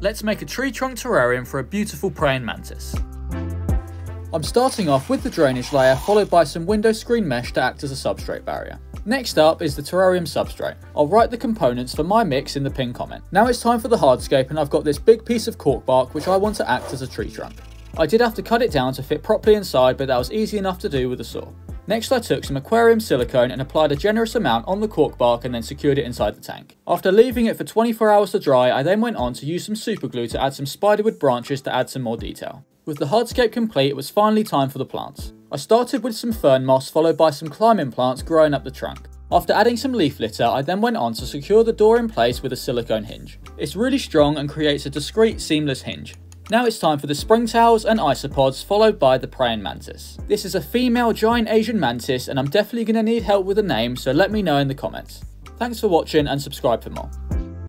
Let's make a tree trunk terrarium for a beautiful praying mantis. I'm starting off with the drainage layer followed by some window screen mesh to act as a substrate barrier. Next up is the terrarium substrate. I'll write the components for my mix in the pin comment. Now it's time for the hardscape and I've got this big piece of cork bark which I want to act as a tree trunk. I did have to cut it down to fit properly inside but that was easy enough to do with a saw. Next I took some aquarium silicone and applied a generous amount on the cork bark and then secured it inside the tank. After leaving it for 24 hours to dry I then went on to use some super glue to add some spiderwood branches to add some more detail. With the hardscape complete, it was finally time for the plants. I started with some fern moss followed by some climbing plants growing up the trunk. After adding some leaf litter, I then went on to secure the door in place with a silicone hinge. It's really strong and creates a discreet seamless hinge. Now it's time for the springtails and isopods followed by the praying mantis. This is a female giant Asian mantis and I'm definitely going to need help with a name so let me know in the comments. Thanks for watching and subscribe for more.